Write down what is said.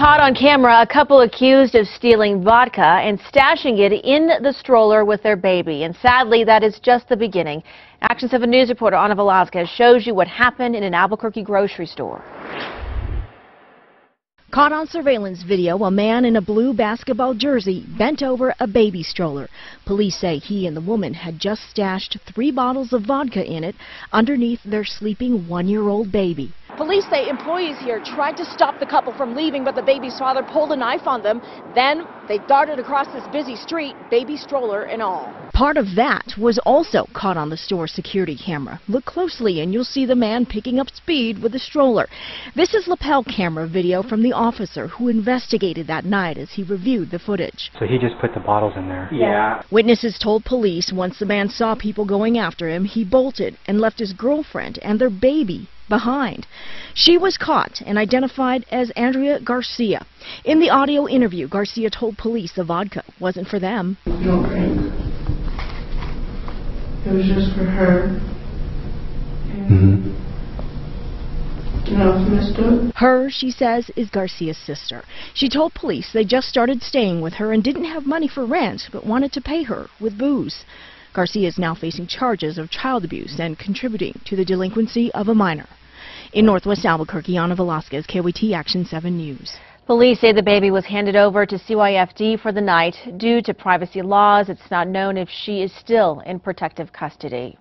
Caught on camera, a couple accused of stealing vodka and stashing it in the stroller with their baby. And sadly, that is just the beginning. Action 7 News reporter Ana Velazquez shows you what happened in an Albuquerque grocery store. Caught on surveillance video, a man in a blue basketball jersey bent over a baby stroller. Police say he and the woman had just stashed three bottles of vodka in it underneath their sleeping one-year-old baby. Police say employees here tried to stop the couple from leaving, but the baby's father pulled a knife on them. Then they darted across this busy street, baby stroller and all. Part of that was also caught on the store security camera. Look closely and you'll see the man picking up speed with the stroller. This is lapel camera video from the officer who investigated that night as he reviewed the footage. So he just put the bottles in there? Yeah. Witnesses told police once the man saw people going after him, he bolted and left his girlfriend and their baby behind. She was caught and identified as Andrea Garcia. In the audio interview, Garcia told police the vodka wasn't for them. Don't drink. It was just for her. Mm-hmm. You know, it's messed up. Her, she says, is Garcia's sister. She told police they just started staying with her and didn't have money for rent, but wanted to pay her with booze. Garcia is now facing charges of child abuse and contributing to the delinquency of a minor. In Northwest Albuquerque, Ana Velasquez, KOAT Action 7 News. Police say the baby was handed over to CYFD for the night. Due to privacy laws, it's not known if she is still in protective custody.